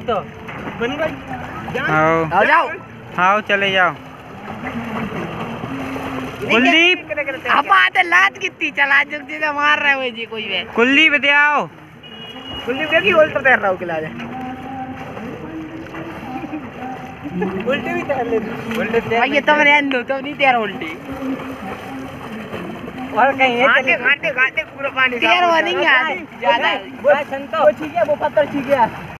तो आओ। जाओ। आओ चले जाओ। कुलदीप आप आते लात कितनी चला जो सीधा मार रहे हो जी कोई वे कुलदीप दे आओ। कुलदीप देखी उल्टा तैर रहा हूँ किला उल्टे भी तैर ले उल्टे तैर भाई ये तो मैंने अंदर तो नहीं तैर उल्टी। और कहीं है खाते खाते घाटे पूरा पानी तैर वो नहीं है। ज़्यादा। वो संतो वो ठीक है वो पत्थर ठीक है